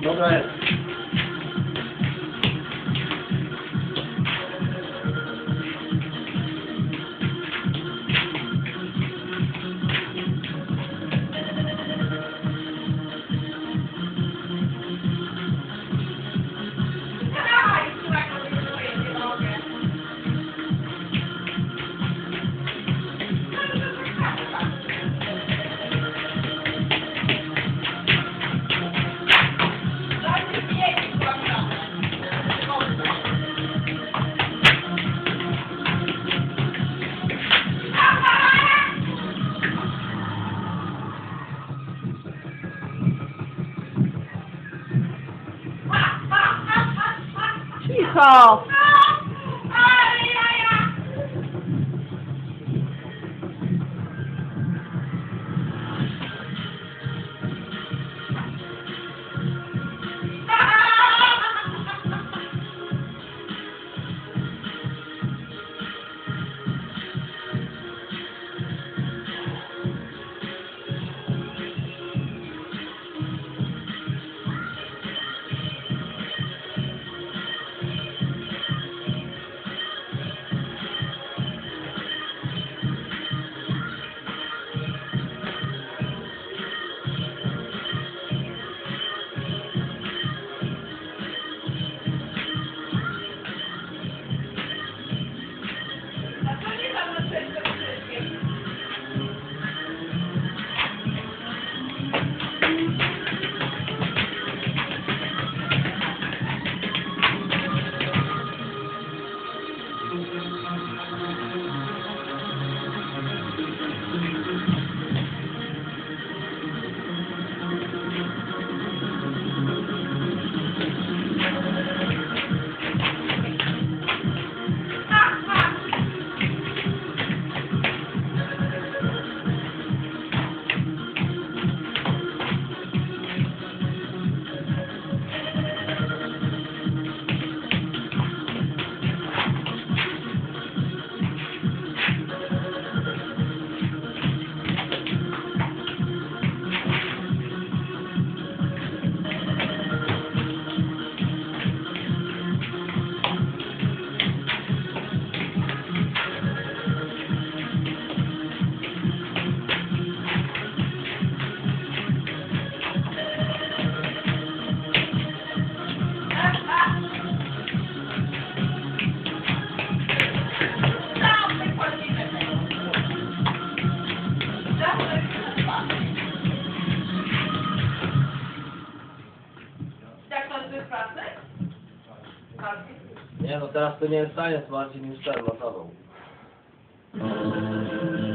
牛仔。call. Nie no, teraz to nie jest science bardziej niż czerwa, zabał.